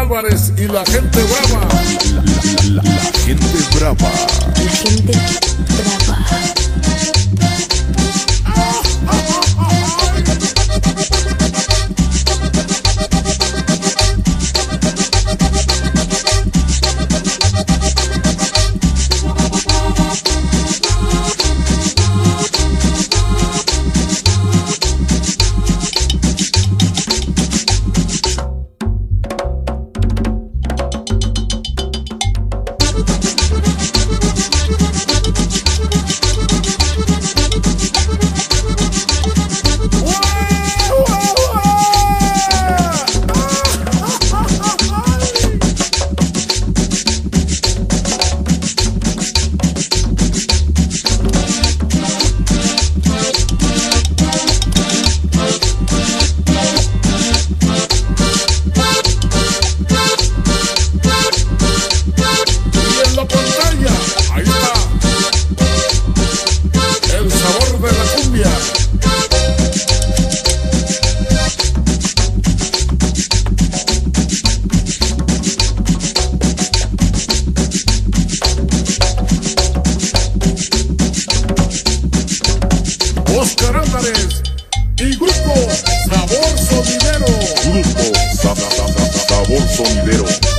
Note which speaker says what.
Speaker 1: Álvarez y la gente brava.
Speaker 2: La gente brava.
Speaker 3: La gente brava.
Speaker 1: Grupo Sabor Sonidero.
Speaker 2: Grupo Sa- Sa- Sa- Sa- Sabor Sonidero.